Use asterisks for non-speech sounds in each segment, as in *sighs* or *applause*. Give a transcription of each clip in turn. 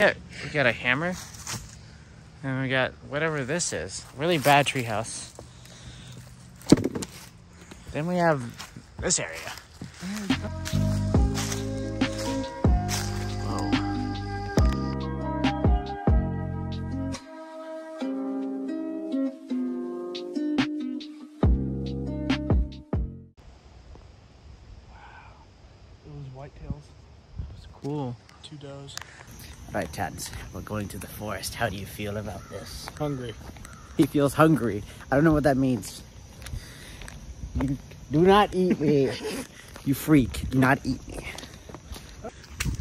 Yeah, we got a hammer. And we got whatever this is. Really bad treehouse. Then we have this area. Whoa. Those whitetails, It's cool. two does. All right, Tans, we're going to the forest. How do you feel about this? Hungry. He feels hungry. I don't know what that means. You do not eat me. *laughs* you freak. Do not eat me.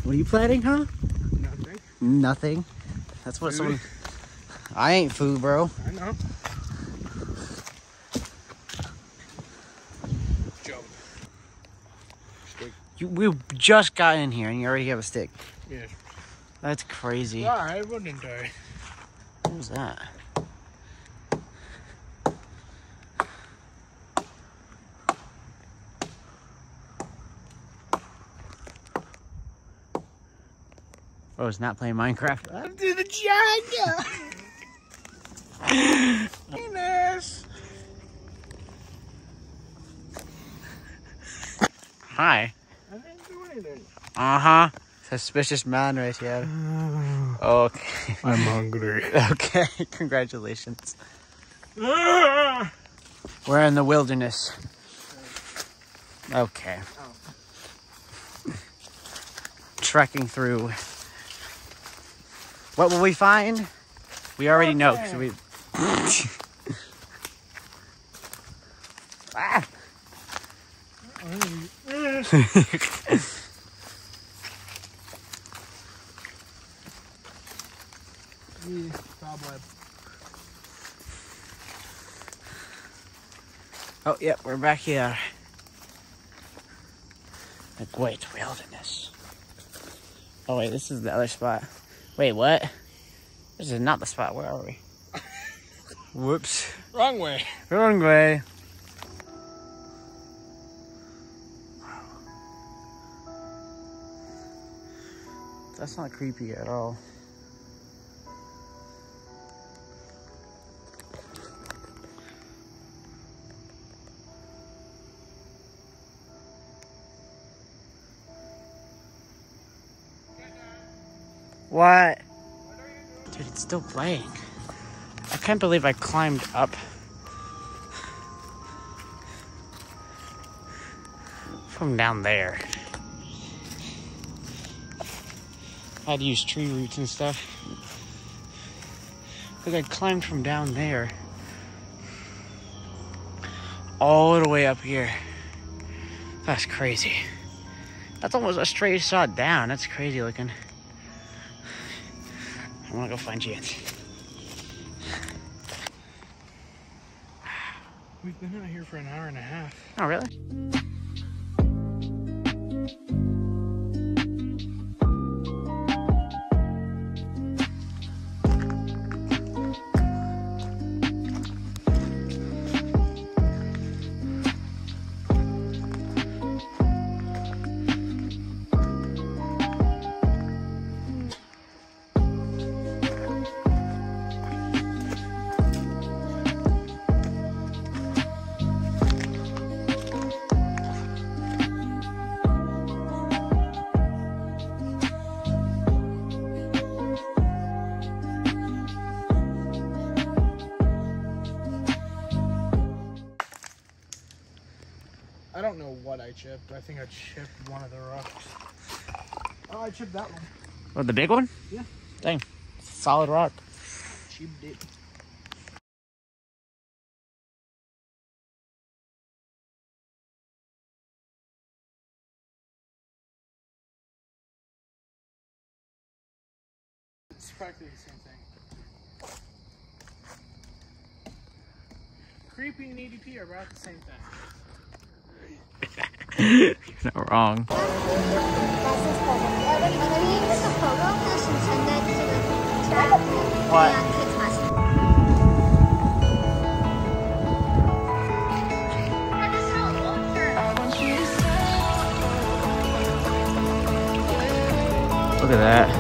What are you planning, huh? Nothing. Nothing. That's what Food? someone. I ain't food, bro. I know. Jump. Stick. You, we just got in here and you already have a stick. Yes. That's crazy. Why wouldn't I? What was that? Oh, it's not playing Minecraft. *laughs* I'm to the jungle. Penis. Hi. I didn't do anything. Uh huh. Suspicious man right here. *sighs* Okay. I'm hungry. *laughs* Okay. Congratulations. We're in the wilderness. Okay. Trekking through. What will we find? We already know. 'cause we. ah! *laughs* *laughs* Cobweb. Oh, yeah, we're back here. The great wilderness. Oh, wait, this is the other spot. Wait, what? This is not the spot. Where are we? *laughs* Whoops. Wrong way. Wrong way. That's not creepy at all. What? Dude, it's still playing. I can't believe I climbed up from down there. I had to use tree roots and stuff. Because I climbed from down there all the way up here. That's crazy. That's almost a straight shot down. That's crazy looking. I want to go find Chance. We've been out here for an hour and a half. Oh, really? Don't know what I chipped. I think I chipped one of the rocks. Oh, I chipped that one. Oh, the big one? Yeah. Dang. Solid rock. Chipped it. It's practically the same thing. Creepy and EDP are about the same thing. You're not wrong. What? Look at that.